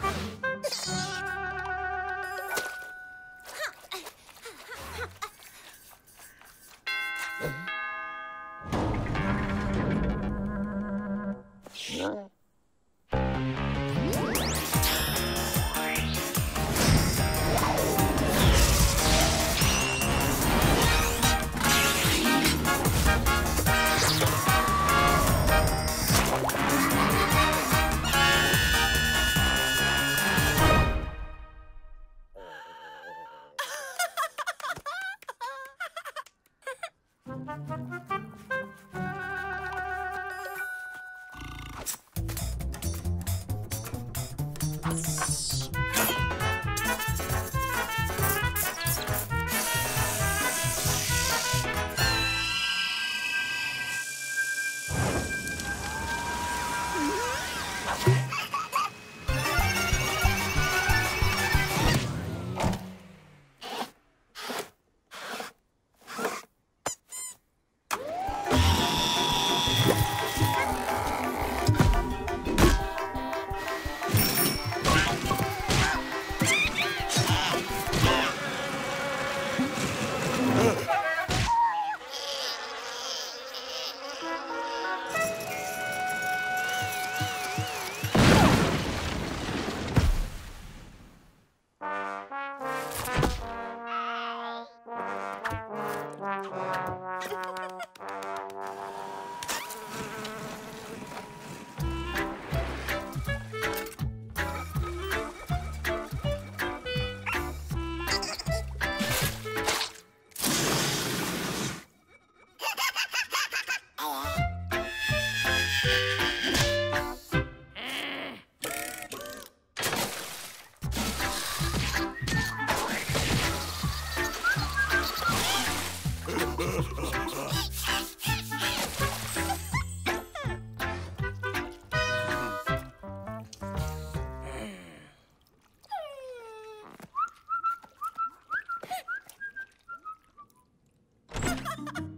Ha ha ha! Ha ha ha!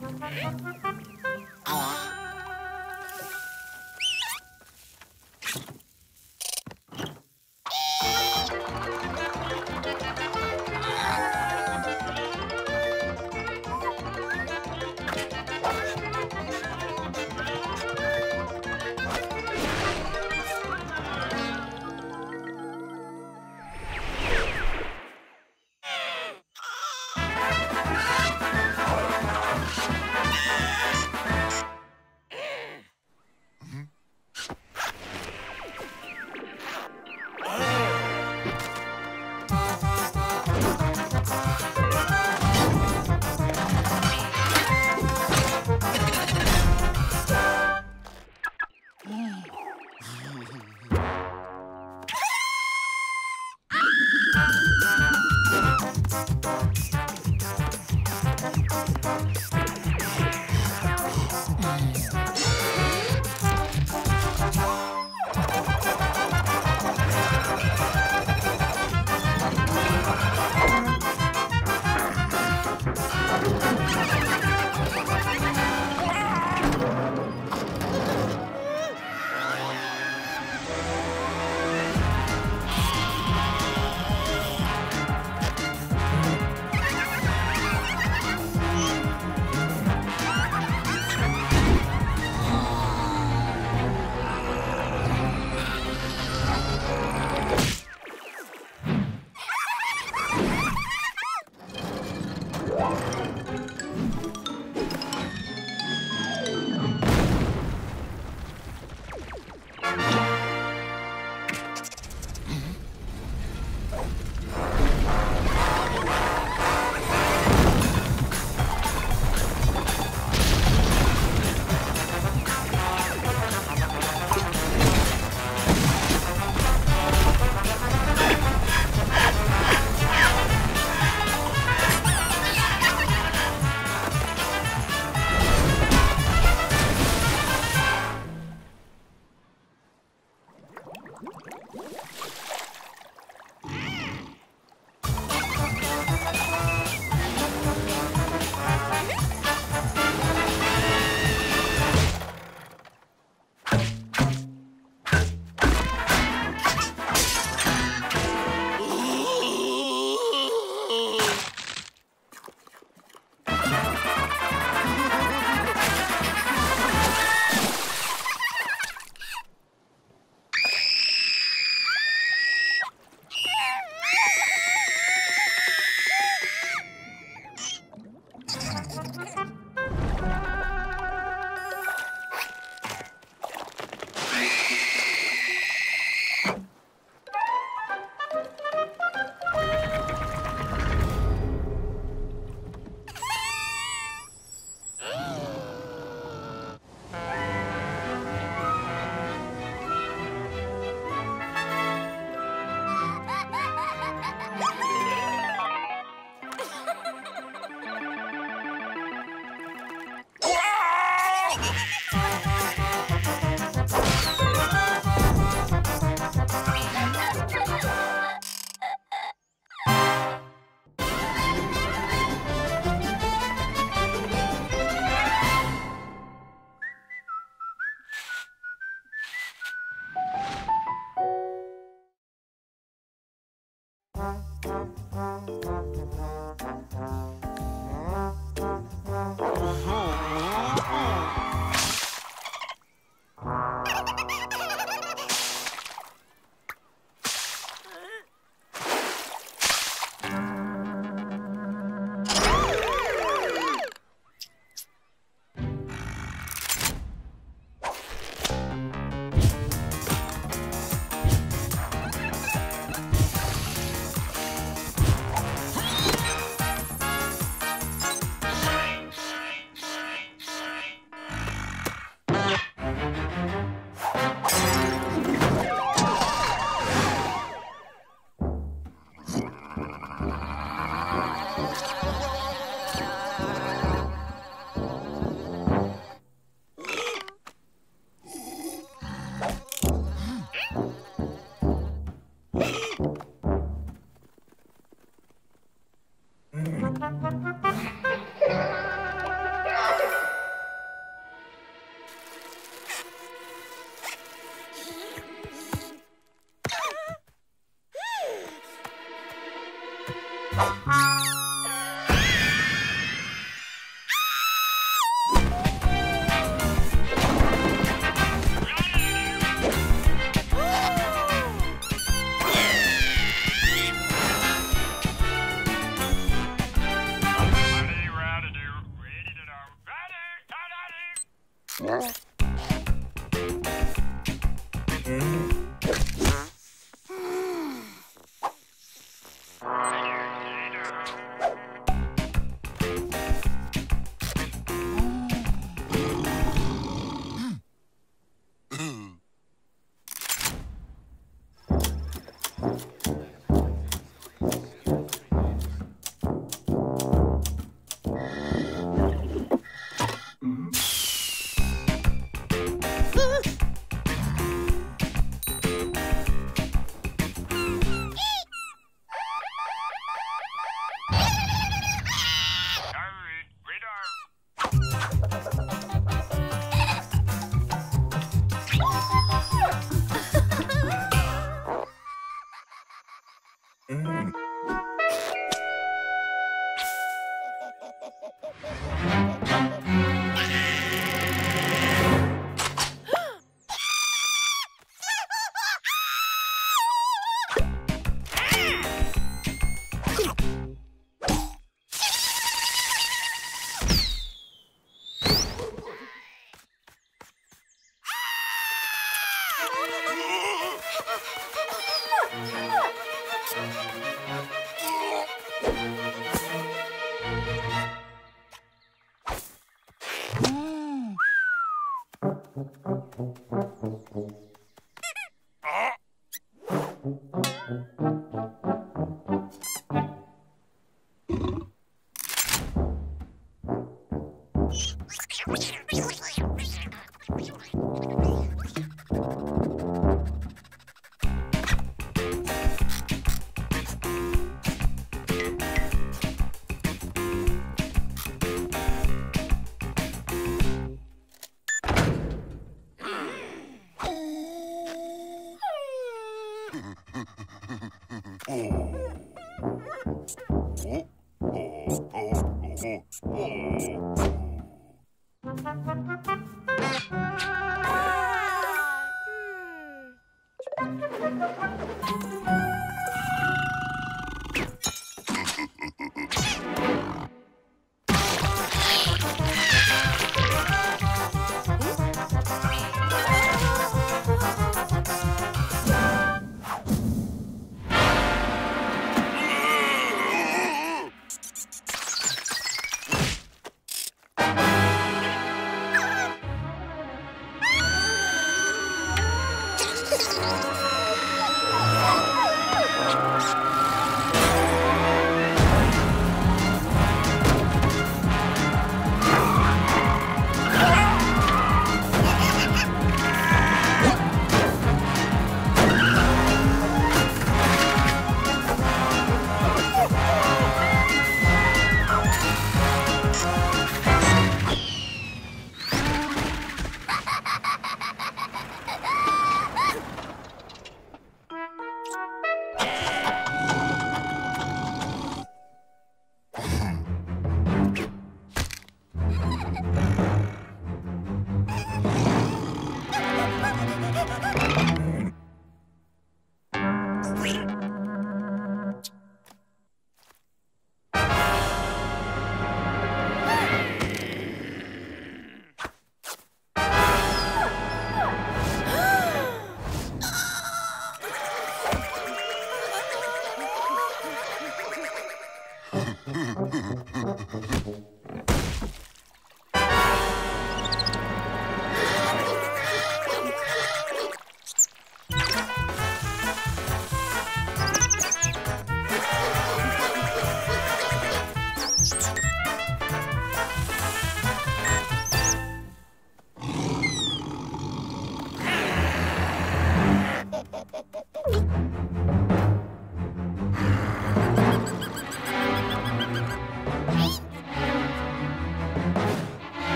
Hmm?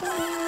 Bye.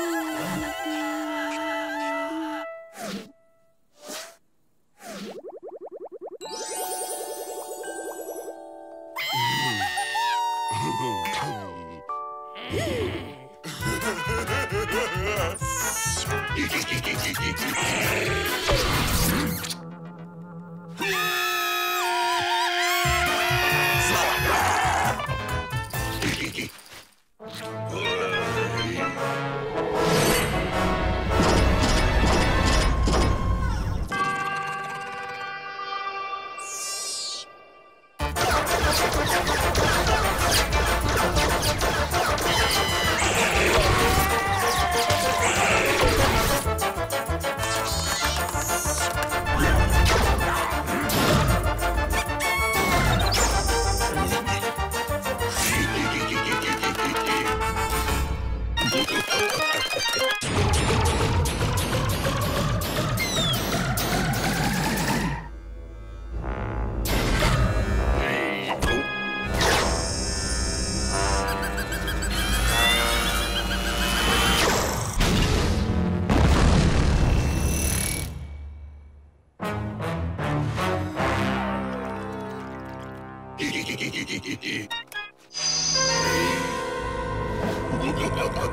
う ん